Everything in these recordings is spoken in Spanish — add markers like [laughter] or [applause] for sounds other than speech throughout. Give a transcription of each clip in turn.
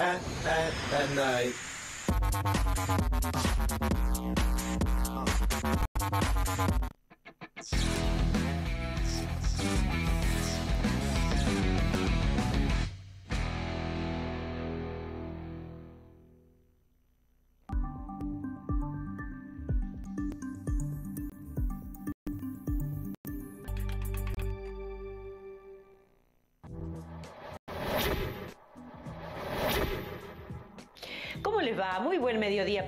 at, at, at night.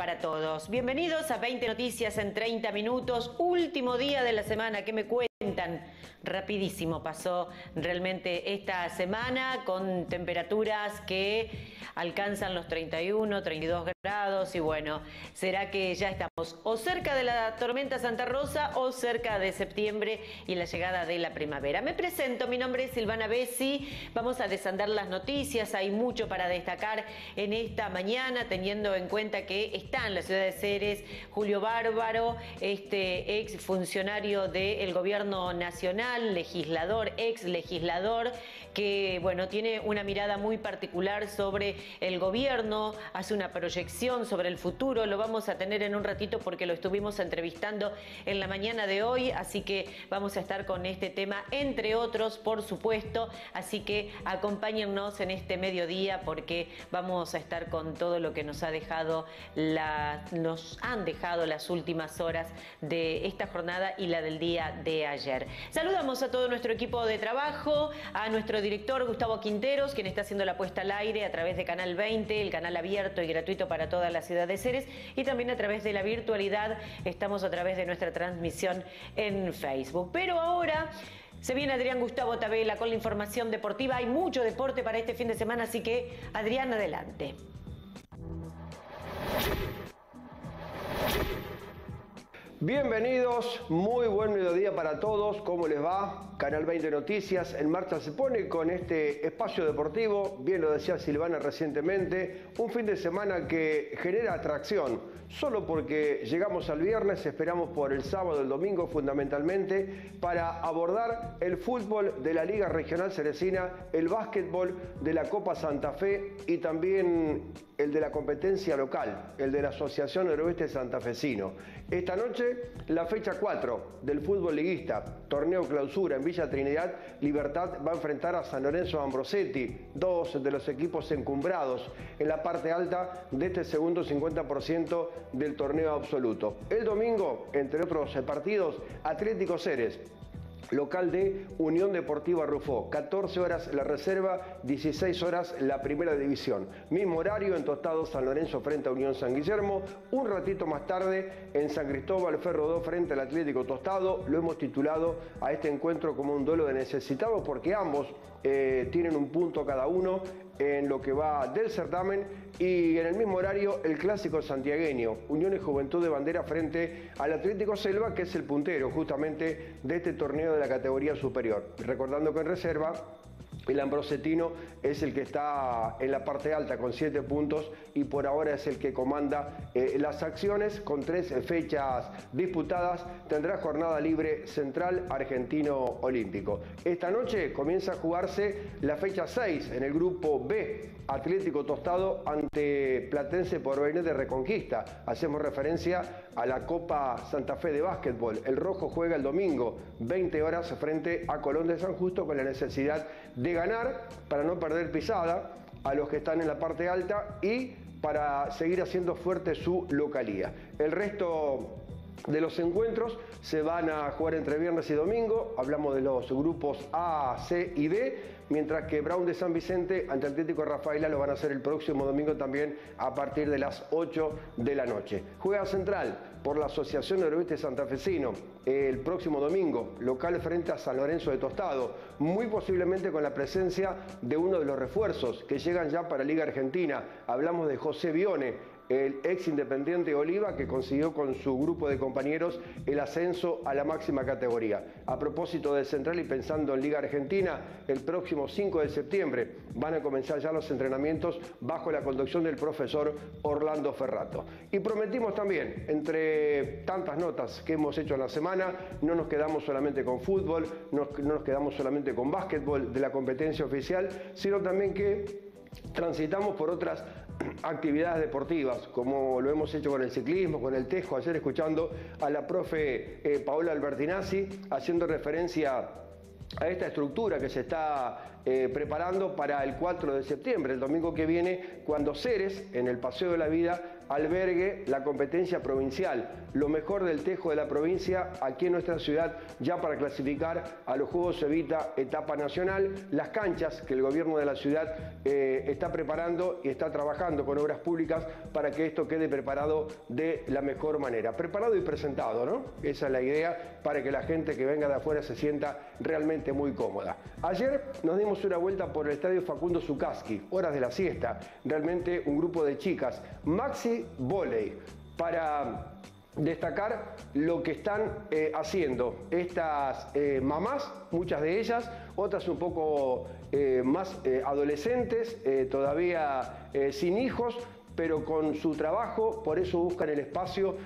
Para todos. Bienvenidos a 20 Noticias en 30 minutos, último día de la semana. ¿Qué me cuentan? Rapidísimo pasó realmente esta semana con temperaturas que alcanzan los 31, 32 grados y bueno, será que ya estamos o cerca de la tormenta Santa Rosa o cerca de septiembre y la llegada de la primavera. Me presento, mi nombre es Silvana Bessi, vamos a desandar las noticias, hay mucho para destacar en esta mañana teniendo en cuenta que está en la ciudad de Ceres Julio Bárbaro, este ex funcionario del gobierno nacional, legislador, ex legislador, que bueno, tiene una mirada muy particular sobre el gobierno, hace una proyección sobre el futuro, lo vamos a tener en un ratito porque lo estuvimos entrevistando en la mañana de hoy, así que vamos a estar con este tema, entre otros, por supuesto, así que acompáñennos en este mediodía porque vamos a estar con todo lo que nos ha dejado la, nos han dejado las últimas horas de esta jornada y la del día de ayer. Saludamos a todo nuestro equipo de trabajo, a nuestro director Gustavo Quinteros, quien está haciendo la puesta al aire a través de Canal 20, el canal abierto y gratuito para toda la ciudad de Ceres, y también a través de la virtualidad, estamos a través de nuestra transmisión en Facebook. Pero ahora... Se viene Adrián Gustavo Tabela con la información deportiva. Hay mucho deporte para este fin de semana, así que Adrián, adelante. Bienvenidos, muy buen mediodía para todos, ¿cómo les va? Canal 20 Noticias en marcha se pone con este espacio deportivo, bien lo decía Silvana recientemente, un fin de semana que genera atracción, solo porque llegamos al viernes, esperamos por el sábado, el domingo fundamentalmente, para abordar el fútbol de la Liga Regional Ceresina, el básquetbol de la Copa Santa Fe y también el de la competencia local, el de la Asociación Noroeste Santafesino. Esta noche, la fecha 4 del fútbol liguista, torneo clausura en Villa Trinidad, Libertad va a enfrentar a San Lorenzo Ambrosetti, dos de los equipos encumbrados en la parte alta de este segundo 50% del torneo absoluto. El domingo, entre otros partidos, Atlético Ceres local de Unión Deportiva Rufó. 14 horas la reserva, 16 horas la primera división. Mismo horario en Tostado San Lorenzo frente a Unión San Guillermo. Un ratito más tarde en San Cristóbal Ferro 2 frente al Atlético Tostado. Lo hemos titulado a este encuentro como un duelo de necesitados porque ambos eh, tienen un punto cada uno en lo que va del certamen y en el mismo horario el clásico santiagueño, Unión y Juventud de Bandera frente al Atlético Selva, que es el puntero justamente de este torneo de la categoría superior. Recordando que en reserva el Ambrosetino es el que está en la parte alta con 7 puntos y por ahora es el que comanda eh, las acciones con tres fechas disputadas. Tendrá jornada libre central argentino olímpico. Esta noche comienza a jugarse la fecha 6 en el grupo B. Atlético Tostado ante Platense por venir de Reconquista. Hacemos referencia a la Copa Santa Fe de básquetbol. El rojo juega el domingo, 20 horas frente a Colón de San Justo con la necesidad de ganar para no perder pisada a los que están en la parte alta y para seguir haciendo fuerte su localía. El resto de los encuentros se van a jugar entre viernes y domingo. Hablamos de los grupos A, C y D, mientras que Brown de San Vicente ante Atlético Rafaela lo van a hacer el próximo domingo también a partir de las 8 de la noche. Juega Central por la Asociación Noroeste Santafesino el próximo domingo, local frente a San Lorenzo de Tostado, muy posiblemente con la presencia de uno de los refuerzos que llegan ya para Liga Argentina. Hablamos de José Bione, el ex Independiente Oliva que consiguió con su grupo de compañeros el ascenso a la máxima categoría. A propósito de Central y pensando en Liga Argentina, el próximo 5 de septiembre van a comenzar ya los entrenamientos bajo la conducción del profesor Orlando Ferrato. Y prometimos también, entre tantas notas que hemos hecho en la semana, no nos quedamos solamente con fútbol, no, no nos quedamos solamente con básquetbol de la competencia oficial, sino también que transitamos por otras [clears throat] actividades deportivas, como lo hemos hecho con el ciclismo, con el tejo, ayer escuchando a la profe eh, Paola Albertinazzi haciendo referencia a esta estructura que se está eh, preparando para el 4 de septiembre, el domingo que viene, cuando Ceres, en el Paseo de la Vida, albergue la competencia provincial, lo mejor del tejo de la provincia aquí en nuestra ciudad, ya para clasificar a los Juegos Evita etapa nacional, las canchas que el gobierno de la ciudad eh, está preparando y está trabajando con obras públicas para que esto quede preparado de la mejor manera. Preparado y presentado, ¿no? Esa es la idea para que la gente que venga de afuera se sienta realmente muy cómoda. Ayer nos dimos una vuelta por el estadio Facundo Zukaski, horas de la siesta, realmente un grupo de chicas, Maxi Volley, para destacar lo que están eh, haciendo estas eh, mamás, muchas de ellas, otras un poco eh, más adolescentes, todavía sin hijos, pero con su trabajo, por eso buscan el espacio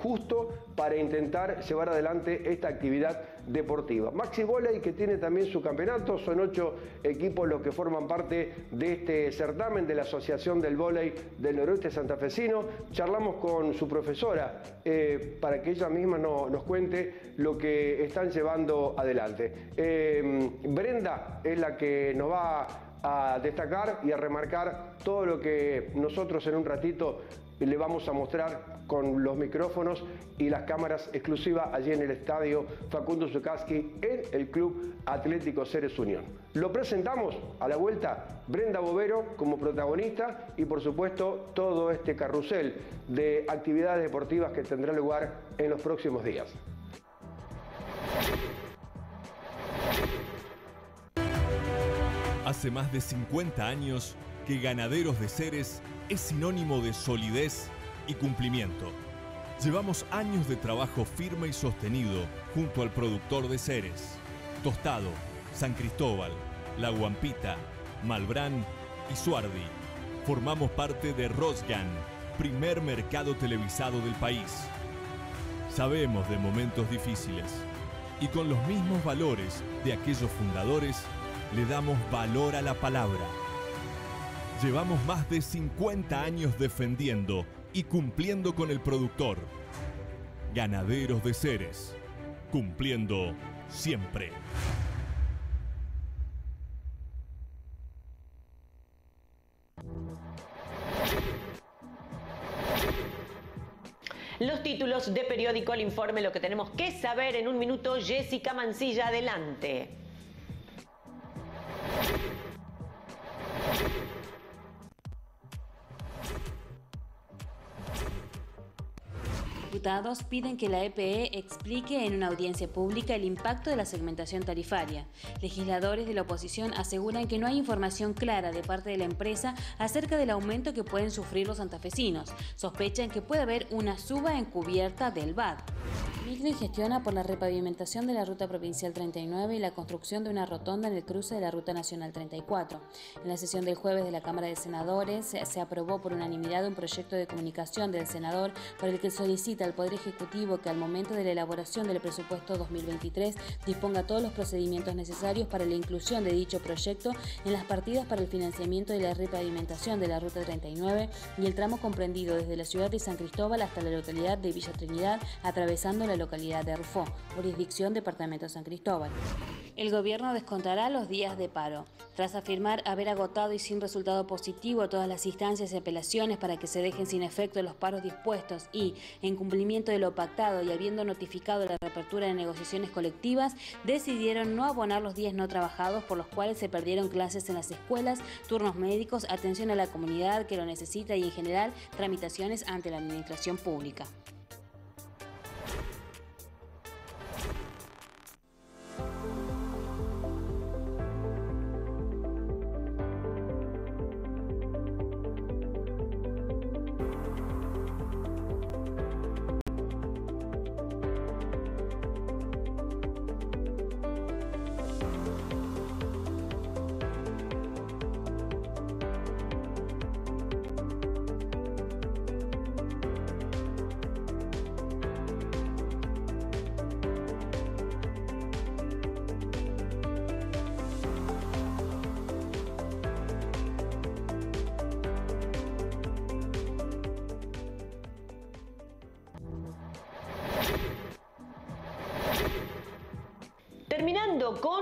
justo para intentar llevar adelante esta actividad deportiva. Maxi Voley, que tiene también su campeonato, son ocho equipos los que forman parte de este certamen de la Asociación del Voley del Noroeste Santafesino. Charlamos con su profesora eh, para que ella misma nos cuente lo que están llevando adelante. Eh, Brenda es la que nos va a destacar y a remarcar todo lo que nosotros en un ratito le vamos a mostrar con los micrófonos y las cámaras exclusivas allí en el estadio Facundo Zukaski en el Club Atlético Ceres Unión. Lo presentamos a la vuelta Brenda Bovero como protagonista y por supuesto todo este carrusel de actividades deportivas que tendrá lugar en los próximos días. Hace más de 50 años que Ganaderos de Ceres es sinónimo de solidez y cumplimiento. Llevamos años de trabajo firme y sostenido junto al productor de Ceres, Tostado, San Cristóbal, La Guampita, Malbrán y Suardi. Formamos parte de Rosgan, primer mercado televisado del país. Sabemos de momentos difíciles y con los mismos valores de aquellos fundadores le damos valor a la palabra. Llevamos más de 50 años defendiendo y cumpliendo con el productor. Ganaderos de Ceres, cumpliendo siempre. Los títulos de periódico, el informe, lo que tenemos que saber en un minuto. Jessica Mancilla, adelante. Diputados piden que la EPE e explique en una audiencia pública el impacto de la segmentación tarifaria. Legisladores de la oposición aseguran que no hay información clara de parte de la empresa acerca del aumento que pueden sufrir los santafesinos. Sospechan que puede haber una suba encubierta del VAT. Migli gestiona por la repavimentación de la Ruta Provincial 39 y la construcción de una rotonda en el cruce de la Ruta Nacional 34. En la sesión del jueves de la Cámara de Senadores se aprobó por unanimidad un proyecto de comunicación del senador por el que solicita al Poder Ejecutivo que al momento de la elaboración del presupuesto 2023 disponga todos los procedimientos necesarios para la inclusión de dicho proyecto en las partidas para el financiamiento de la repavimentación de la Ruta 39 y el tramo comprendido desde la ciudad de San Cristóbal hasta la localidad de Villa Trinidad, atravesando la localidad de Rufó, jurisdicción Departamento San Cristóbal. El gobierno descontará los días de paro. Tras afirmar haber agotado y sin resultado positivo todas las instancias y apelaciones para que se dejen sin efecto los paros dispuestos y, en cumplimiento de lo pactado y habiendo notificado la reapertura de negociaciones colectivas, decidieron no abonar los días no trabajados por los cuales se perdieron clases en las escuelas, turnos médicos, atención a la comunidad que lo necesita y en general tramitaciones ante la administración pública.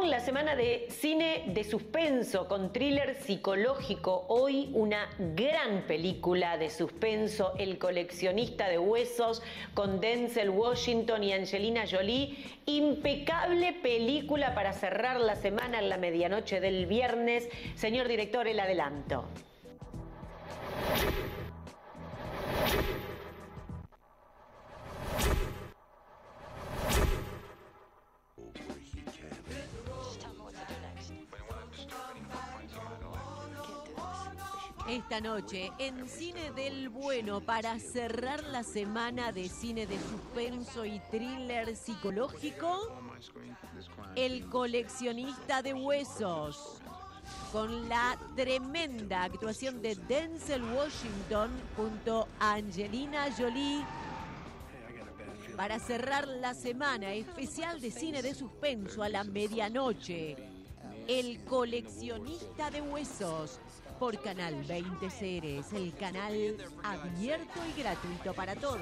La semana de cine de suspenso, con thriller psicológico. Hoy una gran película de suspenso, El coleccionista de huesos, con Denzel Washington y Angelina Jolie. Impecable película para cerrar la semana en la medianoche del viernes. Señor director, el adelanto. Noche en Cine del Bueno para cerrar la semana de cine de suspenso y thriller psicológico, El coleccionista de huesos, con la tremenda actuación de Denzel Washington junto a Angelina Jolie. Para cerrar la semana especial de cine de suspenso a la medianoche, El coleccionista de huesos por Canal 20 Ceres, el canal abierto y gratuito para todos.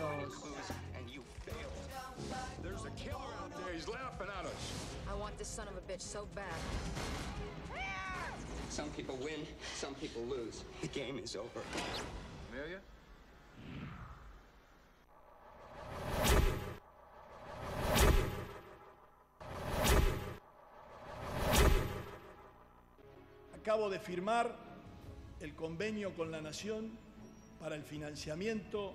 Some people win, some people lose. The game is over. Amelia? Acabo de firmar el convenio con la Nación para el financiamiento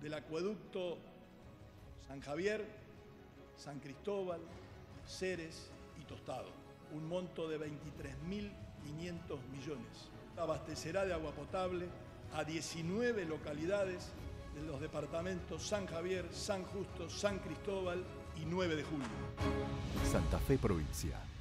del acueducto San Javier, San Cristóbal, Ceres y Tostado, un monto de 23.500 millones. Abastecerá de agua potable a 19 localidades de los departamentos San Javier, San Justo, San Cristóbal y 9 de julio. Santa Fe Provincia.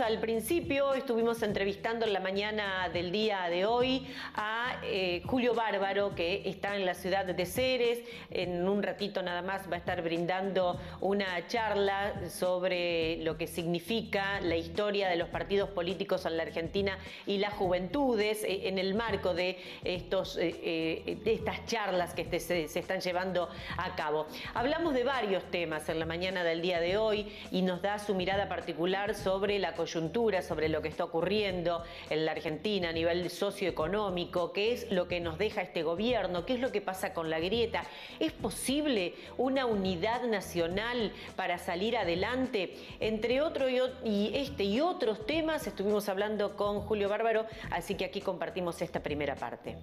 Al principio, estuvimos entrevistando en la mañana del día de hoy a eh, Julio Bárbaro, que está en la ciudad de Ceres. En un ratito nada más va a estar brindando una charla sobre lo que significa la historia de los partidos políticos en la Argentina y las juventudes eh, en el marco de, estos, eh, de estas charlas que este, se, se están llevando a cabo. Hablamos de varios temas en la mañana del día de hoy y nos da su mirada particular sobre la coyuntura, sobre lo que está ocurriendo en la Argentina a nivel socioeconómico, qué es lo que nos deja este gobierno, qué es lo que pasa con la grieta. ¿Es posible una unidad nacional para salir adelante? Entre otro y, este y otros temas estuvimos hablando con Julio Bárbaro, así que aquí compartimos esta primera parte.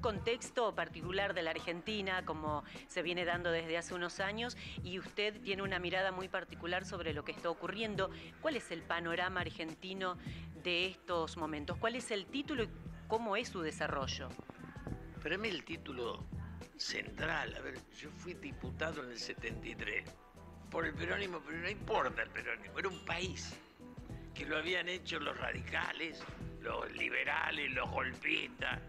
Contexto particular de la Argentina, como se viene dando desde hace unos años, y usted tiene una mirada muy particular sobre lo que está ocurriendo. ¿Cuál es el panorama argentino de estos momentos? ¿Cuál es el título y cómo es su desarrollo? Para mí el título central, a ver, yo fui diputado en el 73 por el peronismo, pero no importa el peronismo, era un país que lo habían hecho los radicales, los liberales, los golpistas,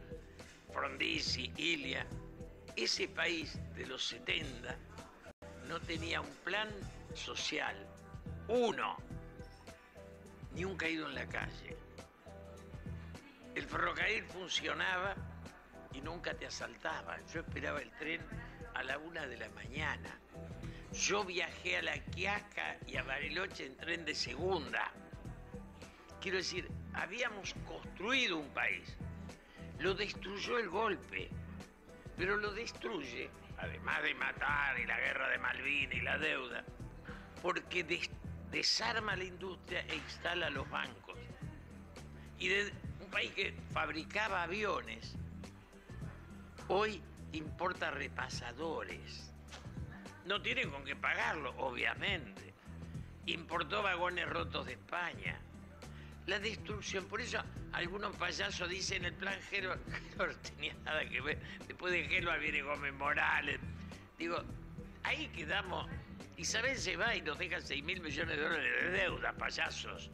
Frondizi, Ilia, ese país de los 70 no tenía un plan social, uno, ni un caído en la calle. El ferrocarril funcionaba y nunca te asaltaban. Yo esperaba el tren a la una de la mañana. Yo viajé a La Quiaca y a Bariloche en tren de segunda. Quiero decir, habíamos construido un país lo destruyó el golpe, pero lo destruye, además de matar y la guerra de Malvinas y la deuda, porque desarma la industria e instala los bancos. Y de un país que fabricaba aviones, hoy importa repasadores. No tiene con qué pagarlo, obviamente. Importó vagones rotos de España la destrucción. Por eso algunos payasos dicen el plan Gelo, no [laughs] tenía nada que ver. Después de Gelo viene Gómez Morales. Digo, ahí quedamos. Isabel se va y nos deja 6 mil millones de dólares de deuda, payasos.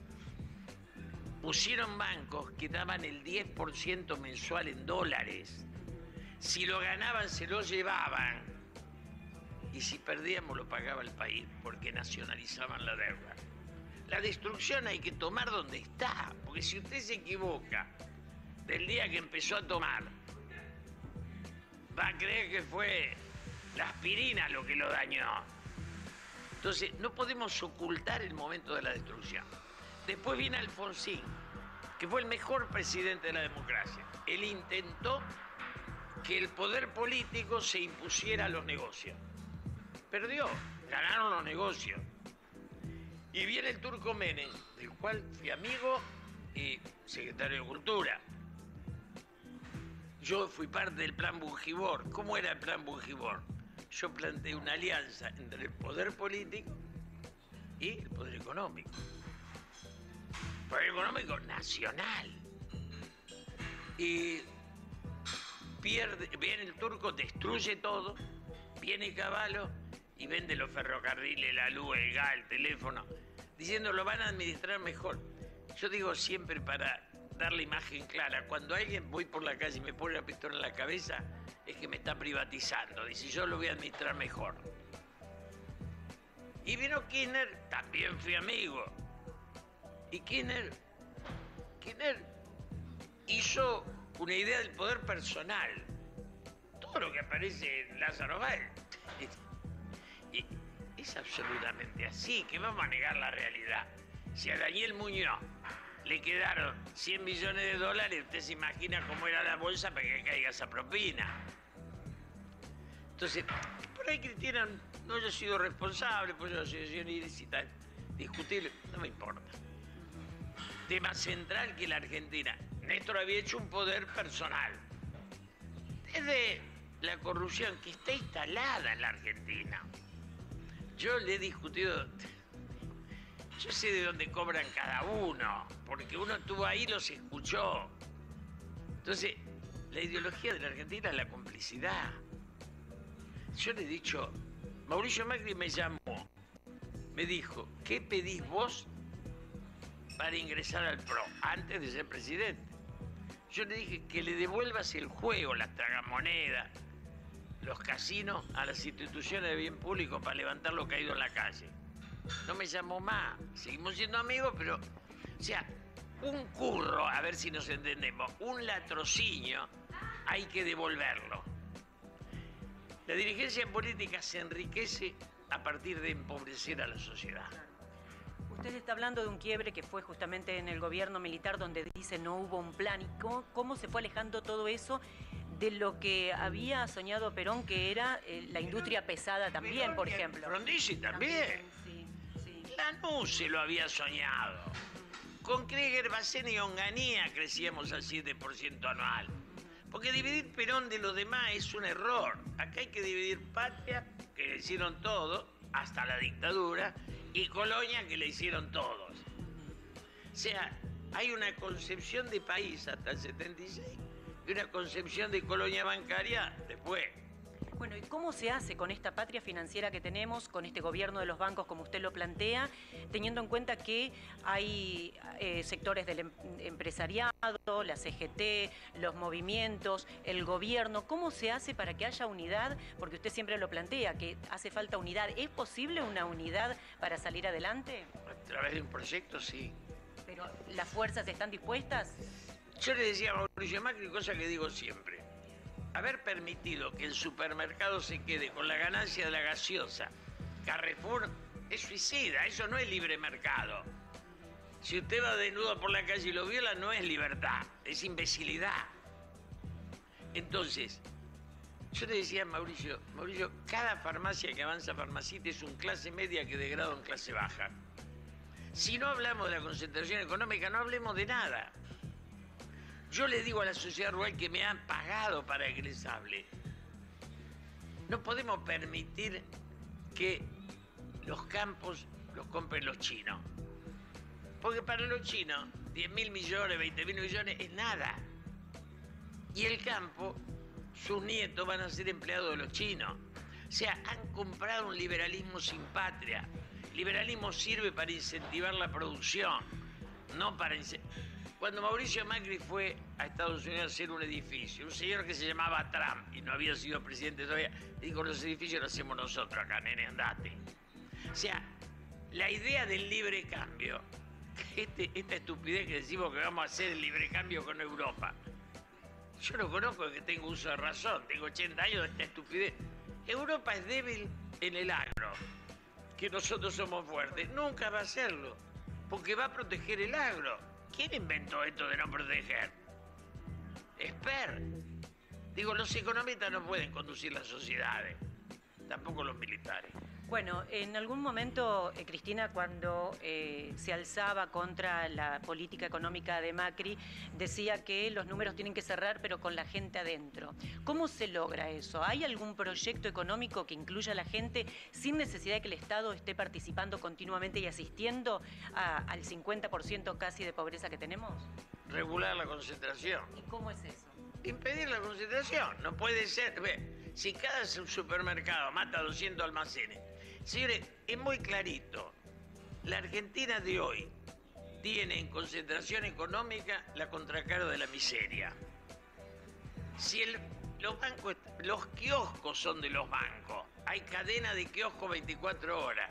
Pusieron bancos que daban el 10% mensual en dólares. Si lo ganaban, se lo llevaban. y si perdíamos lo pagaba el país porque nacionalizaban la deuda. La destrucción hay que tomar donde está, porque si usted se equivoca del día que empezó a tomar, va a creer que fue la aspirina lo que lo dañó. Entonces, no podemos ocultar el momento de la destrucción. Después viene Alfonsín, que fue el mejor presidente de la democracia. Él intentó que el poder político se impusiera a los negocios. Perdió, ganaron los negocios. Y viene el turco Menem, del cual fui amigo y secretario de Cultura. Yo fui parte del plan Bujibor. ¿Cómo era el plan Bujibor? Yo planteé una alianza entre el poder político y el poder económico. Poder económico nacional. Y pierde, viene el turco, destruye todo, viene Caballo y vende los ferrocarriles, la luz, el gas, el teléfono, diciendo lo van a administrar mejor. Yo digo siempre para dar la imagen clara, cuando alguien voy por la calle y me pone la pistola en la cabeza, es que me está privatizando, dice yo lo voy a administrar mejor. Y vino Kirchner, también fui amigo. Y Kirchner, Kirchner hizo una idea del poder personal. Todo lo que aparece en Lázaro Báez. [laughs] es absolutamente así, que vamos a negar la realidad. Si a Daniel Muñoz le quedaron 100 millones de dólares, usted se imagina cómo era la bolsa para que caiga esa propina. Entonces, por ahí Cristina no haya sido responsable, pues la asociación ilícita, discutible, no me importa. Tema central que la Argentina. Néstor había hecho un poder personal. Desde la corrupción que está instalada en la Argentina. Yo le he discutido. Yo sé de dónde cobran cada uno, porque uno estuvo ahí y los escuchó. Entonces, la ideología de la Argentina es la complicidad. Yo le he dicho, Mauricio Macri me llamó, me dijo, ¿qué pedís vos para ingresar al PRO antes de ser presidente? Yo le dije que le devuelvas el juego, las tragamonedas, los casinos a las instituciones de bien público para levantar lo caído en la calle. No me llamó más. Seguimos siendo amigos, pero. O sea, un curro, a ver si nos entendemos, un latrocinio, hay que devolverlo. La dirigencia política se enriquece a partir de empobrecer a la sociedad. Usted está hablando de un quiebre que fue justamente en el gobierno militar donde dice no hubo un plan. ¿Y cómo, cómo se fue alejando todo eso de lo que había soñado Perón, que era eh, la industria pesada también, por ejemplo? Frondizi también. Lanús se lo había soñado. Con Krieger, Bacén y Onganía crecíamos al 7% anual. Porque dividir Perón de los demás es un error. Acá hay que dividir Patria, que le hicieron todo, hasta la dictadura, y Colonia, que le hicieron todos. O sea, hay una concepción de país hasta el 76 una concepción de colonia bancaria después. Bueno, ¿y cómo se hace con esta patria financiera que tenemos, con este gobierno de los bancos como usted lo plantea, teniendo en cuenta que hay eh, sectores del em empresariado, la CGT, los movimientos, el gobierno? ¿Cómo se hace para que haya unidad? Porque usted siempre lo plantea, que hace falta unidad. ¿Es posible una unidad para salir adelante? A través de un proyecto, sí. ¿Pero las fuerzas están dispuestas? Yo le decía a Mauricio Macri, cosa que digo siempre haber permitido que el supermercado se quede con la ganancia de la gaseosa, Carrefour, es suicida, eso no es libre mercado. Si usted va desnudo por la calle y lo viola, no es libertad, es imbecilidad. Entonces, yo le decía a Mauricio, Mauricio, cada farmacia que avanza farmacita es un clase media que degrada en clase baja. Si no hablamos de la concentración económica, no hablemos de nada. Yo le digo a la sociedad rural que me han pagado para que les hable. No podemos permitir que los campos los compren los chinos. Porque para los chinos, 10 mil millones, 20 mil millones es nada. Y el campo, sus nietos van a ser empleados de los chinos. O sea, han comprado un liberalismo sin patria. liberalismo sirve para incentivar la producción, no para Cuando Mauricio Macri fue a Estados Unidos a hacer un edificio, un señor que se llamaba Trump y no había sido presidente todavía, dijo, los edificios los hacemos nosotros acá, nene, andate. O sea, la idea del libre cambio, [laughs] este- esta estupidez que decimos que vamos a hacer el libre cambio con Europa, yo no conozco que tengo uso de razón, tengo 80 años de esta estupidez. Europa es débil en el agro, que nosotros somos fuertes. Nunca va a serlo, porque va a proteger el agro. ¿Quién inventó esto de no proteger? Esper. Digo, los economistas no pueden conducir las sociedades, tampoco los militares. Bueno, en algún momento, eh, Cristina, cuando eh, se alzaba contra la política económica de Macri, decía que los números tienen que cerrar, pero con la gente adentro. ¿Cómo se logra eso? ¿Hay algún proyecto económico que incluya a la gente sin necesidad de que el Estado esté participando continuamente y asistiendo a- al 50% casi de pobreza que tenemos? Regular la concentración. ¿Y cómo es eso? Impedir la concentración. No puede ser. Ve, si cada su- supermercado mata 200 almacenes. Señores, es muy clarito. La Argentina de hoy tiene en concentración económica la contracara de la miseria. Si los bancos, los kioscos son de los bancos, hay cadena de kioscos 24 horas.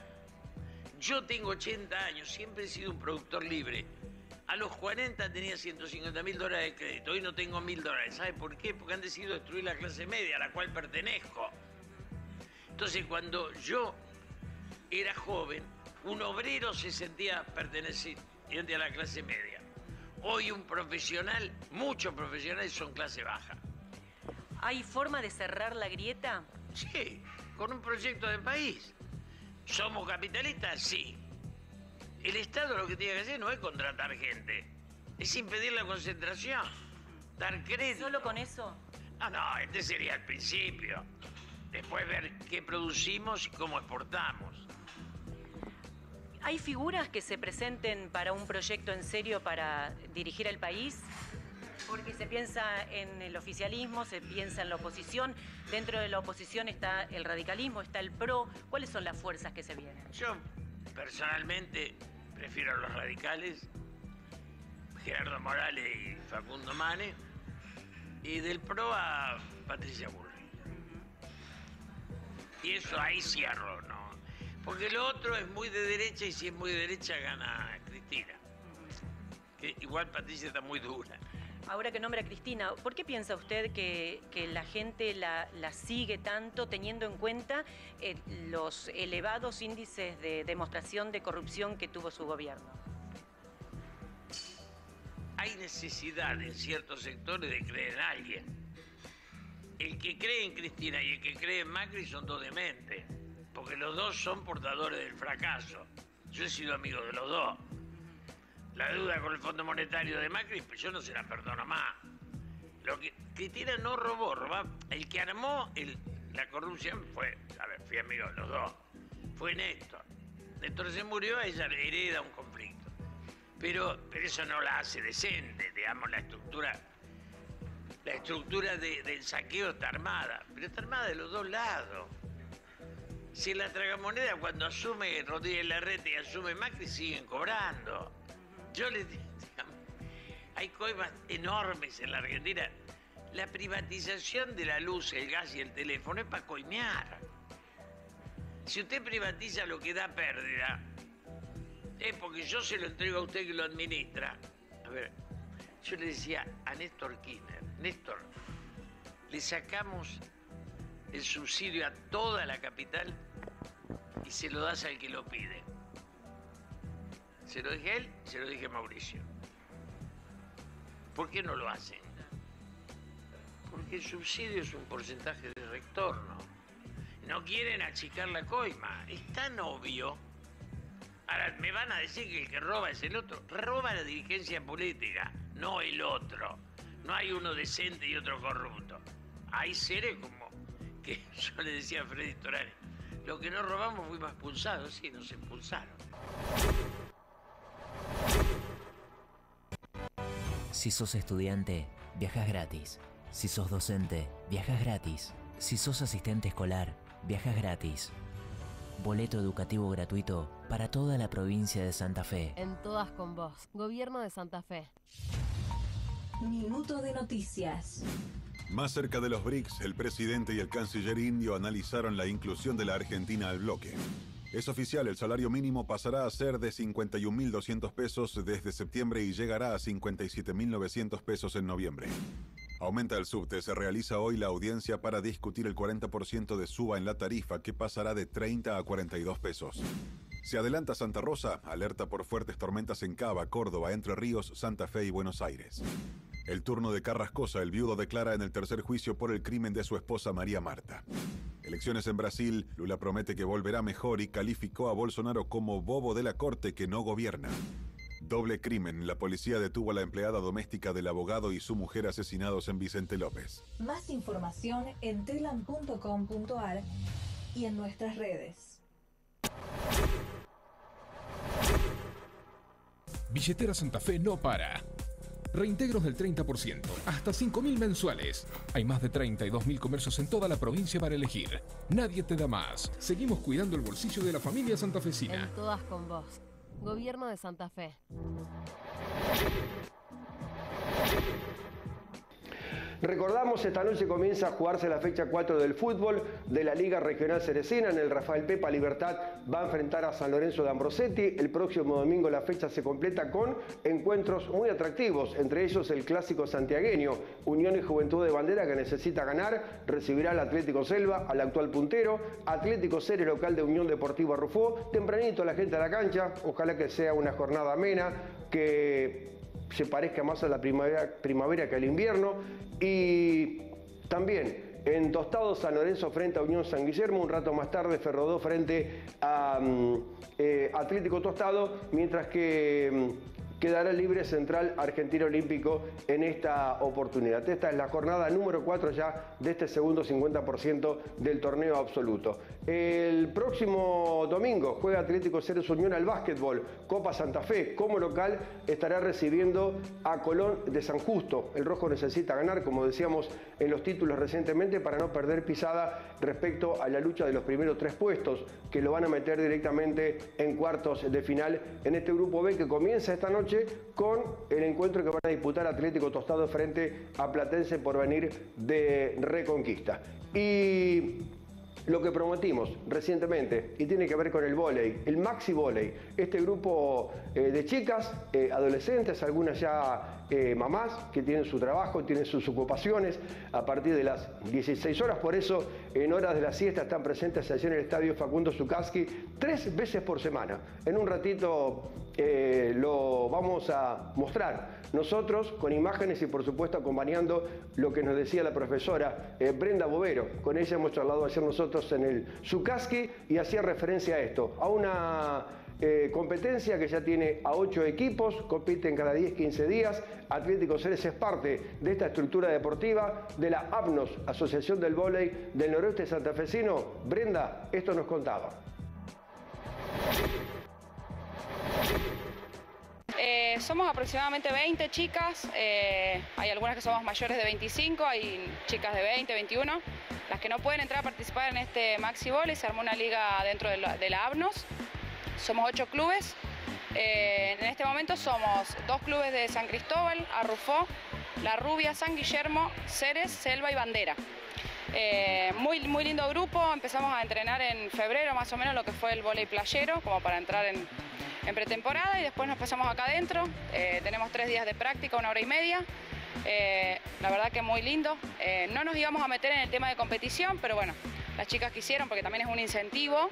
Yo tengo 80 años, siempre he sido un productor libre. A los 40 tenía 150 mil dólares de crédito, hoy no tengo mil dólares. ¿Sabe por qué? Porque han decidido destruir la clase media, a la cual pertenezco. Entonces, cuando yo era joven, un obrero se sentía perteneciente a la clase media. Hoy un profesional, muchos profesionales son clase baja. ¿Hay forma de cerrar la grieta? Sí, con un proyecto de país. ¿Somos capitalistas? Sí. El Estado lo que tiene que hacer no es contratar gente, es impedir la concentración, dar crédito. ¿Solo con eso? No, no, este sería el principio. Después ver qué producimos y cómo exportamos. ¿Hay figuras que se presenten para un proyecto en serio para dirigir al país? Porque se piensa en el oficialismo, se piensa en la oposición. Dentro de la oposición está el radicalismo, está el PRO. ¿Cuáles son las fuerzas que se vienen? Yo personalmente prefiero a los radicales, Gerardo Morales y Facundo Mane, y del PRO a Patricia Burri. Y eso ahí cierro, ¿no? Porque lo otro es muy de derecha y si es muy de derecha gana Cristina. Que igual Patricia está muy dura. Ahora que nombra a Cristina, ¿por qué piensa usted que, que la gente la, la sigue tanto teniendo en cuenta eh, los elevados índices de demostración de corrupción que tuvo su gobierno? Hay necesidad en ciertos sectores de creer en alguien. El que cree en Cristina y el que cree en Macri son dos dementes, porque los dos son portadores del fracaso. Yo he sido amigo de los dos. La deuda con el Fondo Monetario de Macri, pues yo no se la perdono más. Lo que Cristina no robó, robó. El que armó la corrupción fue, a ver, fui amigo de los dos, fue Néstor. Néstor se murió, ella hereda un conflicto. Pero, pero eso no la hace decente, digamos, la estructura. La estructura de- del saqueo está armada, pero está armada de los dos lados. Si la tragamoneda cuando asume Rodríguez Larrete y asume Macri siguen cobrando. Yo les digo, hay coimas enormes en la Argentina. La privatización de la luz, el gas y el teléfono es para coimear. Si usted privatiza lo que da pérdida, es porque yo se lo entrego a usted que lo administra. A ver, yo le decía a Néstor Kirchner, Néstor, le sacamos el subsidio a toda la capital y se lo das al que lo pide. Se lo dije a él, se lo dije a Mauricio. ¿Por qué no lo hacen? Porque el subsidio es un porcentaje de retorno. No quieren achicar la coima. Es tan obvio. Ahora, me van a decir que el que roba es el otro. Roba la dirigencia política, no el otro. No hay uno decente y otro corrupto. Hay seres como que [laughs] yo le decía a Freddy Torani. Lo que no robamos fuimos expulsados, sí, nos expulsaron. Si sos estudiante, viajas gratis. Si sos docente, viajas gratis. Si sos asistente escolar, viajas gratis. Boleto educativo gratuito para toda la provincia de Santa Fe. En todas con vos. Gobierno de Santa Fe. Minuto de noticias. Más cerca de los BRICS, el presidente y el canciller indio analizaron la inclusión de la Argentina al bloque. Es oficial, el salario mínimo pasará a ser de 51.200 pesos desde septiembre y llegará a 57.900 pesos en noviembre. Aumenta el subte, se realiza hoy la audiencia para discutir el 40% de suba en la tarifa que pasará de 30 a 42 pesos. Se adelanta Santa Rosa, alerta por fuertes tormentas en Cava, Córdoba, Entre Ríos, Santa Fe y Buenos Aires. El turno de Carrascosa, el viudo declara en el tercer juicio por el crimen de su esposa María Marta. Elecciones en Brasil, Lula promete que volverá mejor y calificó a Bolsonaro como bobo de la corte que no gobierna. Doble crimen, la policía detuvo a la empleada doméstica del abogado y su mujer asesinados en Vicente López. Más información en telam.com.ar y en nuestras redes. Billetera Santa Fe no para. Reintegros del 30%, hasta 5.000 mensuales. Hay más de 32.000 comercios en toda la provincia para elegir. Nadie te da más. Seguimos cuidando el bolsillo de la familia santafesina. En todas con vos. Gobierno de Santa Fe. Recordamos, esta noche comienza a jugarse la fecha 4 del fútbol de la Liga Regional Cerecina. En el Rafael Pepa Libertad va a enfrentar a San Lorenzo de Ambrosetti. El próximo domingo la fecha se completa con encuentros muy atractivos, entre ellos el clásico santiagueño. Unión y Juventud de Bandera que necesita ganar, recibirá al Atlético Selva, al actual puntero. Atlético Ceres local de Unión Deportiva Rufó. Tempranito la gente a la cancha, ojalá que sea una jornada amena, que se parezca más a la primavera, que al invierno. Y también en Tostado San Lorenzo frente a Unión San Guillermo, un rato más tarde Ferrodó frente a mm, eh, Atlético Tostado, mientras que mm, quedará libre Central Argentino Olímpico en esta oportunidad. Esta es la jornada número 4 ya de este segundo 50% del torneo absoluto. El próximo domingo juega Atlético Ceres Unión al básquetbol, Copa Santa Fe. Como local estará recibiendo a Colón de San Justo. El Rojo necesita ganar, como decíamos en los títulos recientemente, para no perder pisada respecto a la lucha de los primeros tres puestos, que lo van a meter directamente en cuartos de final en este grupo B que comienza esta noche con el encuentro que van a disputar Atlético Tostado frente a Platense por venir de Reconquista. Y lo que prometimos recientemente y tiene que ver con el volei, el maxi volei, este grupo eh, de chicas, eh, adolescentes, algunas ya eh, mamás que tienen su trabajo, tienen sus ocupaciones a partir de las 16 horas, por eso en horas de la siesta están presentes allí en el estadio Facundo Zukaski tres veces por semana. En un ratito lo vamos a mostrar nosotros con imágenes y por supuesto acompañando lo que nos decía la profesora Brenda Bovero. Con ella hemos charlado ayer nosotros en el Zukaski y hacía referencia a esto, a una eh, competencia que ya tiene a ocho equipos, compiten cada 10-15 días. Atlético Ceres es parte de esta estructura deportiva de la APNOS, Asociación del Voley del Noroeste Santafesino. Brenda, esto nos contaba. Eh, somos aproximadamente 20 chicas, eh, hay algunas que somos mayores de 25, hay chicas de 20, 21. Las que no pueden entrar a participar en este Maxi Volley, se armó una liga dentro de la, de ABNOS. Somos ocho clubes. Eh, en este momento somos dos clubes de San Cristóbal, Arrufó, La Rubia, San Guillermo, Ceres, Selva y Bandera. Eh, muy, muy lindo grupo, empezamos a entrenar en febrero más o menos lo que fue el volei playero, como para entrar en, pretemporada y después nos pasamos acá adentro. Eh, tenemos tres días de práctica, una hora y media. Eh, la verdad que muy lindo. Eh, no nos íbamos a meter en el tema de competición, pero bueno, las chicas quisieron porque también es un incentivo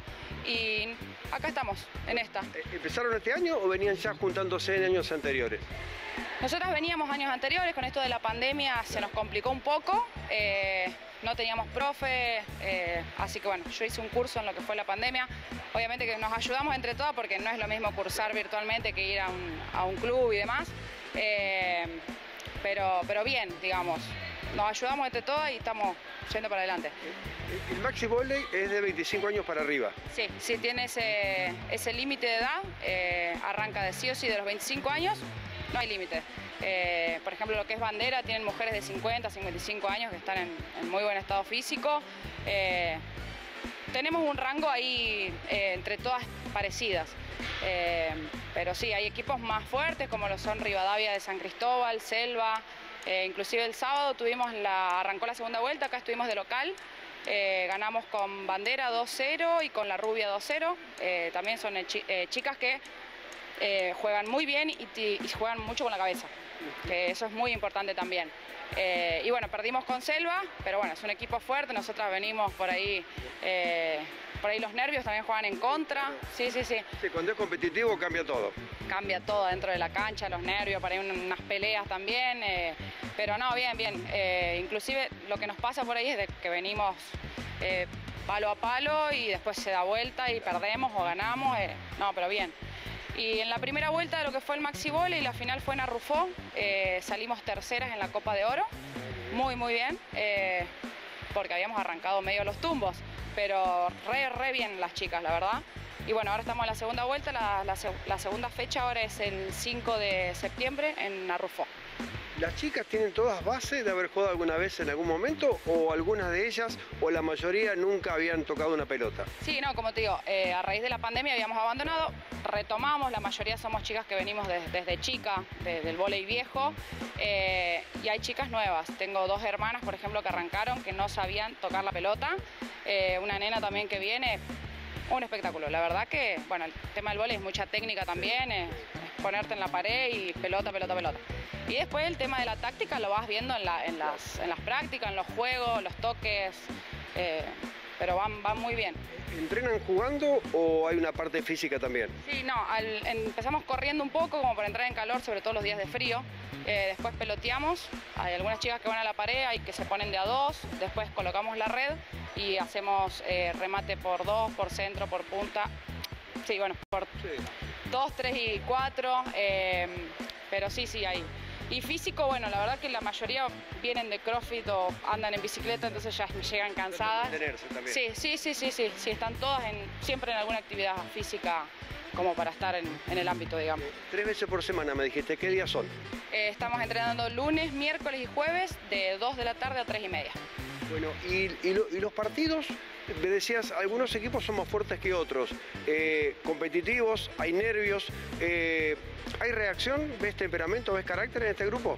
y acá estamos, en esta. ¿Empezaron este año o venían ya juntándose en años anteriores? Nosotras veníamos años anteriores, con esto de la pandemia se nos complicó un poco, no teníamos profe, así que bueno, yo hice un curso en lo que fue la pandemia. Obviamente que nos ayudamos entre todas porque no es lo mismo cursar virtualmente que ir a un, a un club y demás pero, pero bien, digamos. Nos ayudamos entre todas y estamos yendo para adelante. El maxi volley es de 25 años para arriba. Sí, sí tiene ese, ese límite de edad, eh, arranca de sí o sí de los 25 años, no hay límite. Eh, por ejemplo, lo que es bandera, tienen mujeres de 50, 55 años que están en, muy buen estado físico. Eh, tenemos un rango ahí entre todas parecidas. Eh, pero sí, hay equipos más fuertes como lo son Rivadavia de San Cristóbal, Selva, Eh, inclusive el sábado tuvimos arrancó la segunda vuelta, acá estuvimos de local. Eh, ganamos con Bandera 2-0 y con la Rubia 2-0. Eh, también son eh, chi- eh, chicas que eh, juegan muy bien y juegan mucho con la cabeza, que eso es muy importante también. Eh, y bueno, perdimos con Selva, pero bueno, es un equipo fuerte, nosotras venimos por ahí, eh, por ahí los nervios también juegan en contra. Sí, sí, sí. Sí, cuando es competitivo cambia todo. Cambia todo dentro de la cancha, los nervios, por ahí un- unas peleas también. eh, pero no, bien, bien. Inclusive lo que nos pasa por ahí es de que venimos palo a palo y después se da vuelta y perdemos o ganamos. no, pero bien. Y en la primera vuelta de lo que fue el Maxi Volley, la final fue en Arrufó, eh, salimos terceras en la Copa de Oro, muy muy bien, eh, porque habíamos arrancado medio los tumbos, pero re re bien las chicas, la verdad. Y bueno, ahora estamos en la segunda vuelta, la, la la segunda fecha ahora es el 5 de septiembre en Arrufó. ¿Las chicas tienen todas base de haber jugado alguna vez en algún momento o algunas de ellas o la mayoría nunca habían tocado una pelota? Sí, no, como te digo, eh, a raíz de la pandemia habíamos abandonado, retomamos, la mayoría somos chicas que venimos de- desde chica, de- del vóley viejo, eh, y hay chicas nuevas. Tengo dos hermanas, por ejemplo, que arrancaron, que no sabían tocar la pelota, eh, una nena también que viene, un espectáculo. La verdad que, bueno, el tema del vóley es mucha técnica también, ponerte en la pared y pelota, pelota, pelota. Y después el tema de la táctica lo vas viendo en, la- en las, en las prácticas, en los juegos, los toques, eh, pero van, van muy bien. ¿Entrenan jugando o hay una parte física también? Sí, no, al- empezamos corriendo un poco como para entrar en calor, sobre todo los días de frío. Eh, después peloteamos, hay algunas chicas que van a la pared, hay que se ponen de a dos, después colocamos la red y hacemos eh, remate por dos, por centro, por punta. Sí, bueno, por dos, tres y cuatro, eh, pero sí, sí, hay. Y físico, bueno, la verdad que la mayoría vienen de CrossFit o andan en bicicleta, entonces ya llegan cansadas. Sí, sí, sí, sí, sí, sí, están todas en, siempre en alguna actividad física como para estar en, en el ámbito, digamos. Tres veces por semana me dijiste, ¿qué días son? Eh, estamos entrenando lunes, miércoles y jueves de 2 de la tarde a 3 y media. Bueno, y, y lo- y los partidos, me decías, algunos equipos son más fuertes que otros, eh, competitivos, hay nervios, eh, ¿hay reacción? ¿Ves temperamento, ves carácter en este grupo?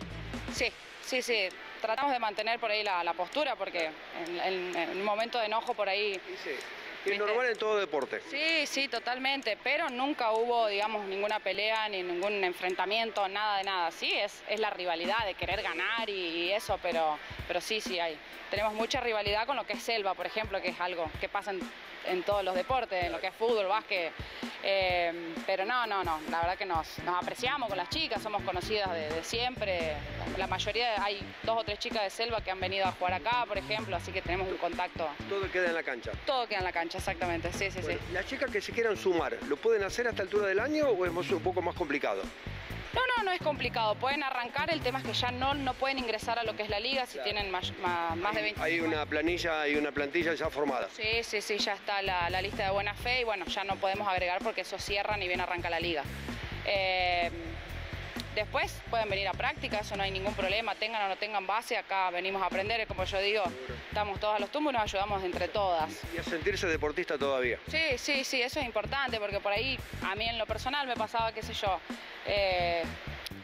Sí, sí, sí. Tratamos de mantener por ahí la, la postura porque en, en- en un momento de enojo por ahí... Es normal en todo deporte. Sí, sí, totalmente, pero nunca hubo, digamos, ninguna pelea ni ningún enfrentamiento, nada de nada. Sí, es, es la rivalidad de querer ganar y, eso, pero, pero sí, sí hay. Tenemos mucha rivalidad con lo que es selva, por ejemplo, que es algo que pasa en, en todos los deportes, en lo que es fútbol, básquet. Eh, pero no, no, no, la verdad que nos, nos apreciamos con las chicas, somos conocidas de, de siempre. La mayoría, hay dos o tres chicas de selva que han venido a jugar acá, por ejemplo, así que tenemos un contacto. Todo queda en la cancha. Todo queda en la cancha, exactamente, sí, sí, sí. Las chicas que se quieran sumar, ¿lo pueden hacer a esta altura del año o es un poco más complicado? No, no, no es complicado. Pueden arrancar, el tema es que ya no, no pueden ingresar a lo que es la liga si tienen más, más, más de 20. Hay una planilla y una plantilla ya formada. Sí, sí, sí, ya está la, la lista de buena fe y bueno, ya no podemos agregar porque eso cierra ni bien arranca la liga. Eh, después pueden venir a práctica, eso no hay ningún problema, tengan o no tengan base, acá venimos a aprender, como yo digo, estamos todos a los tumbos y nos ayudamos entre todas. Y a sentirse deportista todavía. Sí, sí, sí, eso es importante porque por ahí a mí en lo personal me pasaba, qué sé yo, eh,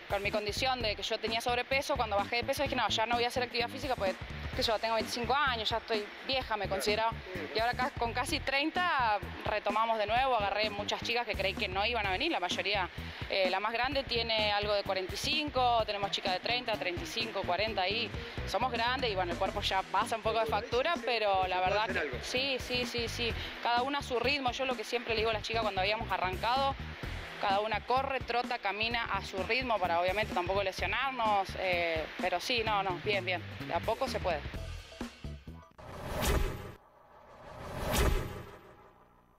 con mi condición de que yo tenía sobrepeso, cuando bajé de peso dije, no, ya no voy a hacer actividad física porque, sé yo, tengo 25 años, ya estoy vieja, me consideraba. Y ahora con casi 30 retomamos de nuevo, agarré muchas chicas que creí que no iban a venir, la mayoría, eh, la más grande tiene algo de 45, tenemos chicas de 30, 35, 40 ahí, somos grandes y bueno, el cuerpo ya pasa un poco de factura, pero la verdad que sí, sí, sí, sí, cada una a su ritmo, yo lo que siempre le digo a las chicas cuando habíamos arrancado, cada una corre, trota, camina a su ritmo para obviamente tampoco lesionarnos, eh, pero sí, no, no, bien, bien, de a poco se puede.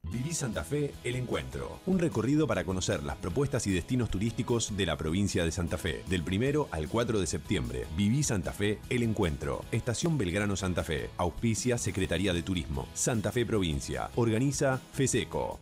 Viví Santa Fe, el encuentro. Un recorrido para conocer las propuestas y destinos turísticos de la provincia de Santa Fe. Del primero al 4 de septiembre. Viví Santa Fe, el encuentro. Estación Belgrano Santa Fe. Auspicia Secretaría de Turismo. Santa Fe Provincia. Organiza FESECO.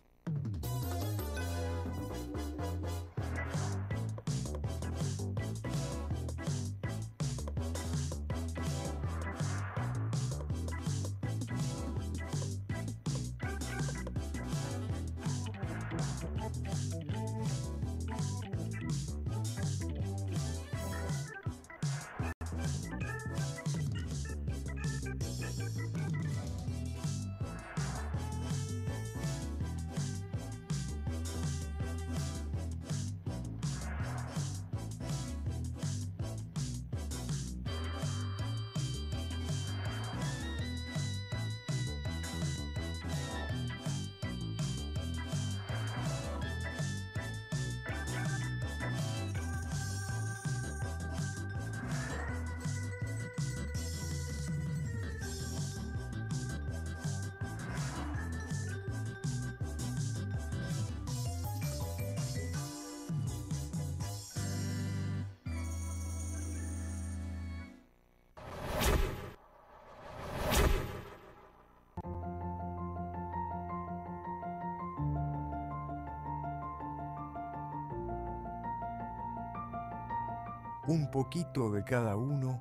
Un poquito de cada uno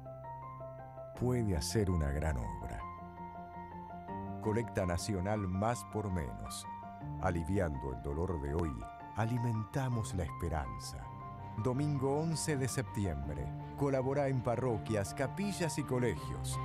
puede hacer una gran obra. Colecta Nacional Más por Menos. Aliviando el dolor de hoy, alimentamos la esperanza. Domingo 11 de septiembre. Colabora en parroquias, capillas y colegios.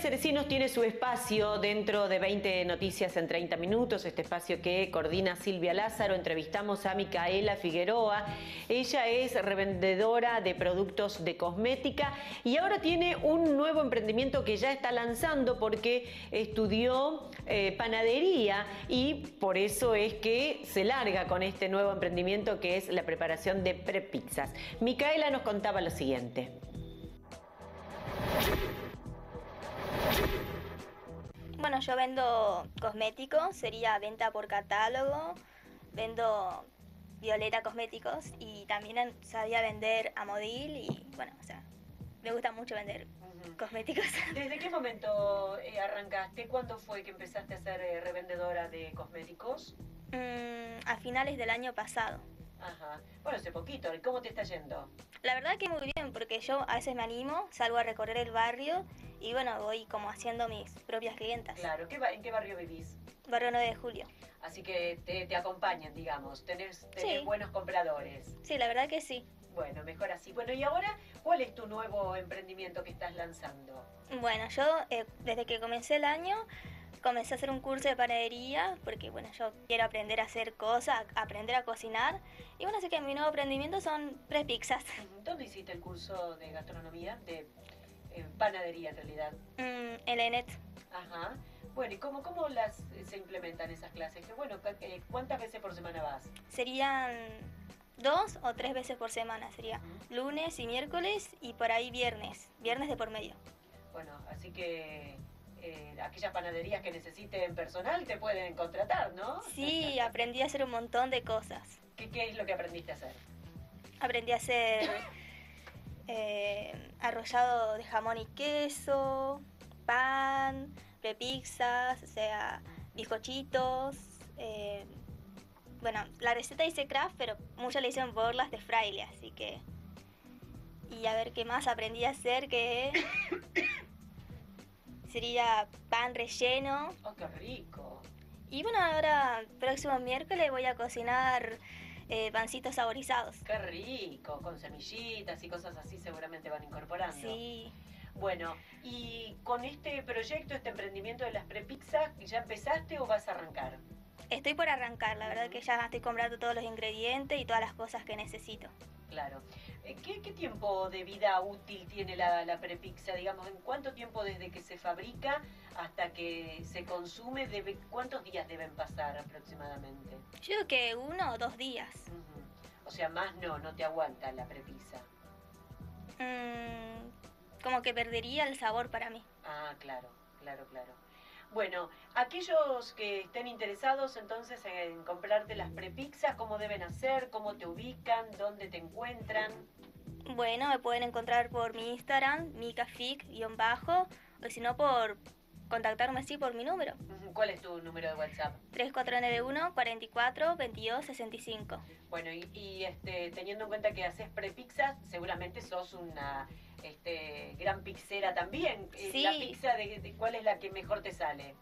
Cerecinos tiene su espacio dentro de 20 noticias en 30 minutos, este espacio que coordina Silvia Lázaro. Entrevistamos a Micaela Figueroa. Ella es revendedora de productos de cosmética y ahora tiene un nuevo emprendimiento que ya está lanzando porque estudió eh, panadería y por eso es que se larga con este nuevo emprendimiento que es la preparación de prepizzas. Micaela nos contaba lo siguiente. Bueno, yo vendo cosméticos, sería venta por catálogo, vendo Violeta Cosméticos y también sabía vender Amodil y bueno, o sea, me gusta mucho vender cosméticos. [laughs] ¿Desde qué momento eh, arrancaste? ¿Cuándo fue que empezaste a ser eh, revendedora de cosméticos? Mm, a finales del año pasado. Ajá. Bueno, hace poquito. ¿Y cómo te está yendo? La verdad que muy bien, porque yo a veces me animo, salgo a recorrer el barrio y bueno, voy como haciendo mis propias clientas. Claro. ¿Qué ¿En qué barrio vivís? Barrio 9 de Julio. Así que te, te acompañan, digamos. Tenés, tenés Sí. buenos compradores. Sí, la verdad que sí. Bueno, mejor así. Bueno, y ahora, ¿cuál es tu nuevo emprendimiento que estás lanzando? Bueno, yo eh, desde que comencé el año comencé a hacer un curso de panadería porque bueno, yo quiero aprender a hacer cosas, a- aprender a cocinar. Y bueno, así que mi nuevo emprendimiento son prepizzas. [laughs] ¿Dónde hiciste el curso de gastronomía? De eh, panadería, en realidad. Mm, en ENET. Ajá. Bueno, ¿y cómo, cómo las eh, se implementan esas clases? Que bueno, eh, ¿cuántas veces por semana vas? Serían dos o tres veces por semana. Sería lunes y miércoles y por ahí viernes. Viernes de por medio. Bueno, así que eh, aquellas panaderías que necesiten personal te pueden contratar, ¿no? Sí, [laughs] aprendí a hacer un montón de cosas. ¿Qué, qué es lo que aprendiste a hacer? Aprendí a hacer eh, arrollado de jamón y queso, pan, prepizzas, o sea, bizcochitos. eh, bueno, la receta dice craft, pero muchos le dicen borlas de fraile, así que... Y a ver qué más aprendí a hacer, que [coughs] sería pan relleno. ¡Oh, qué rico! Y bueno, ahora próximo miércoles voy a cocinar eh, pancitos saborizados. ¡Qué rico! Con semillitas y cosas así seguramente van incorporando. Sí. Bueno, y con este proyecto, este emprendimiento de las prepizzas, ¿ya empezaste o vas a arrancar? Estoy por arrancar, la verdad que ya estoy comprando todos los ingredientes y todas las cosas que necesito. Claro. Eh, ¿Qué, qué tiempo de vida útil tiene la, la? Digamos, ¿en cuánto tiempo desde que se fabrica hasta que se consume? Debe, ¿Cuántos días deben pasar aproximadamente? Yo creo que uno o dos días. O sea, más no, no te aguanta la prepizza. Mm, como que perdería el sabor para mí. Ah, claro, claro, claro. Bueno, aquellos que estén interesados entonces en comprarte las prepizzas, ¿cómo deben hacer? ¿Cómo te ubican? ¿Dónde te encuentran? Bueno, me pueden encontrar por mi Instagram, micafic-bajo, o si no por contactarme así por mi número. ¿Cuál es tu número de WhatsApp? 3491 44 22 65. Bueno, y, y, este, teniendo en cuenta que haces prepizzas, seguramente sos una este, gran pizzera también. Eh, Sí. ¿La pizza de, de cuál es la que mejor te sale?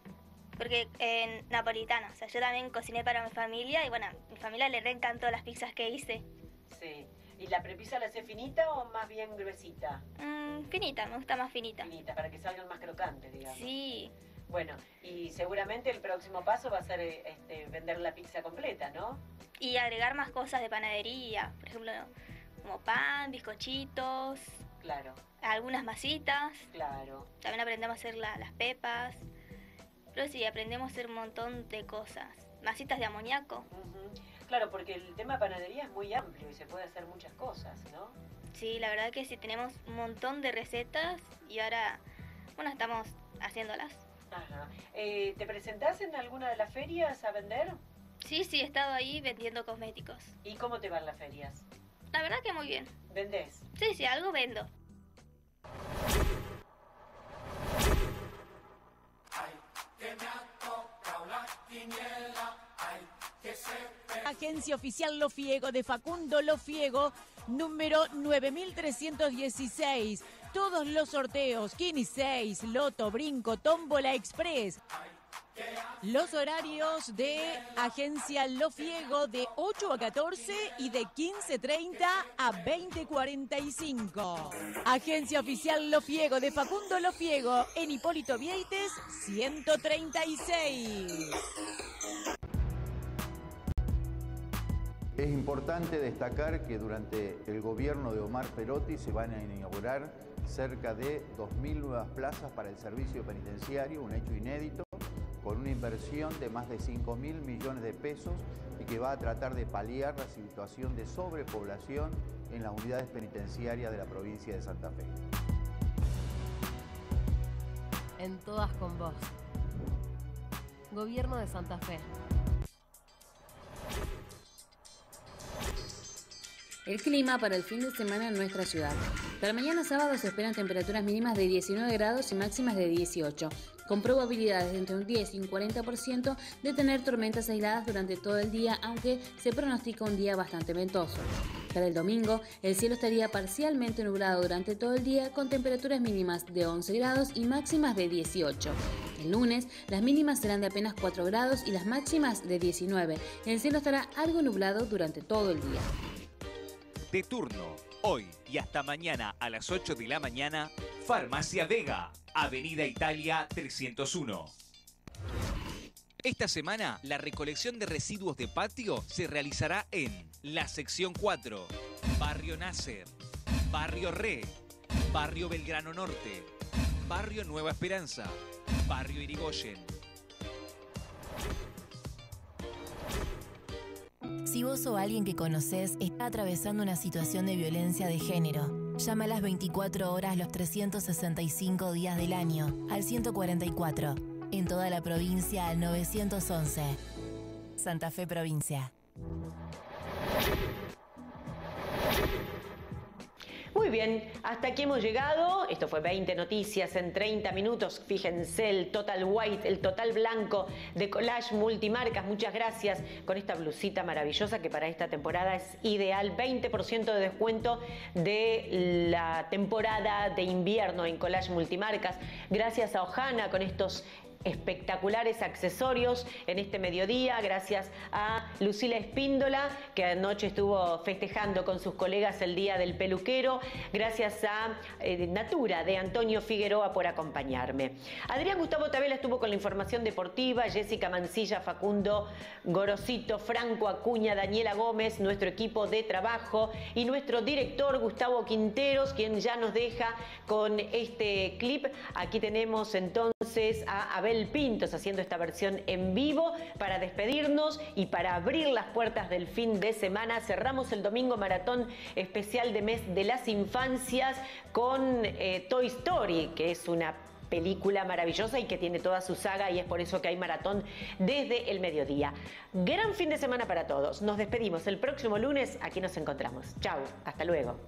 Porque en napolitana, o sea, yo también cociné para mi familia y bueno, a mi familia le reencantó las pizzas que hice. Sí. ¿Y la prepizza la haces finita o más bien gruesita? Mm, finita, me gusta más finita. Finita, para que salgan más crocantes, digamos. Sí, Bueno, y seguramente el próximo paso va a ser eh, este, vender la pizza completa, ¿no? y agregar más cosas de panadería, por ejemplo, como pan, bizcochitos, Claro, algunas masitas. claro. También aprendemos a hacer la- las pepas. Pero sí, aprendemos a hacer un montón de cosas. Masitas de amoníaco. Claro, porque el tema de panadería es muy amplio y se puede hacer muchas cosas, ¿no? Sí, la verdad que sí, tenemos un montón de recetas y ahora, bueno, estamos haciéndolas. Ajá. Eh, ¿Te presentás en alguna de las ferias a vender? Sí, sí, he estado ahí vendiendo cosméticos. ¿Y cómo te van las ferias? La verdad que muy bien. ¿Vendés? Sí, sí, algo vendo. que me ha tocado la Agencia Oficial Lofiego de Facundo Lofiego, número 9316. Todos los sorteos, Kini 6, Loto, Brinco, Tómbola Express. Los horarios de Agencia Lofiego de 8 a 14 y de 15.30 a 20.45. Agencia Oficial Lofiego de Facundo Lofiego en Hipólito Vieites 136. Es importante destacar que durante el gobierno de Omar Perotti se van a inaugurar cerca de 2.000 nuevas plazas para el servicio penitenciario, un hecho inédito, con una inversión de más de 5.000 millones de pesos y que va a tratar de paliar la situación de sobrepoblación en las unidades penitenciarias de la provincia de Santa Fe. En todas con vos. Gobierno de Santa Fe. El clima para el fin de semana en nuestra ciudad. Para mañana sábado se esperan temperaturas mínimas de 19 grados y máximas de 18, con probabilidades de entre un 10 y un 40% de tener tormentas aisladas durante todo el día, aunque se pronostica un día bastante ventoso. Para el domingo, el cielo estaría parcialmente nublado durante todo el día, con temperaturas mínimas de 11 grados y máximas de 18. El lunes, las mínimas serán de apenas 4 grados y las máximas de 19. El cielo estará algo nublado durante todo el día. De turno, hoy y hasta mañana a las 8 de la mañana, Farmacia Vega, Avenida Italia 301. Esta semana, la recolección de residuos de patio se realizará en la sección 4, Barrio Nasser, Barrio Re, Barrio Belgrano Norte, Barrio Nueva Esperanza, Barrio Irigoyen. Si vos o alguien que conoces está atravesando una situación de violencia de género, llama a las 24 horas los 365 días del año al 144. En toda la provincia al 911. Santa Fe Provincia. Muy bien, hasta aquí hemos llegado. Esto fue 20 noticias en 30 minutos. Fíjense el total white, el total blanco de Collage Multimarcas. Muchas gracias con esta blusita maravillosa que para esta temporada es ideal. 20% de descuento de la temporada de invierno en Collage Multimarcas. Gracias a Ojana con estos espectaculares accesorios en este mediodía, gracias a Lucila Espíndola, que anoche estuvo festejando con sus colegas el Día del Peluquero, gracias a eh, Natura de Antonio Figueroa por acompañarme. Adrián Gustavo Tabela estuvo con la información deportiva, Jessica Mancilla, Facundo Gorosito, Franco Acuña, Daniela Gómez, nuestro equipo de trabajo y nuestro director Gustavo Quinteros, quien ya nos deja con este clip. Aquí tenemos entonces a Abel Pintos haciendo esta versión en vivo para despedirnos y para abrir las puertas del fin de semana. Cerramos el domingo maratón especial de mes de las infancias con eh, Toy Story, que es una película maravillosa y que tiene toda su saga y es por eso que hay maratón desde el mediodía. Gran fin de semana para todos. Nos despedimos el próximo lunes. Aquí nos encontramos. Chau. Hasta luego.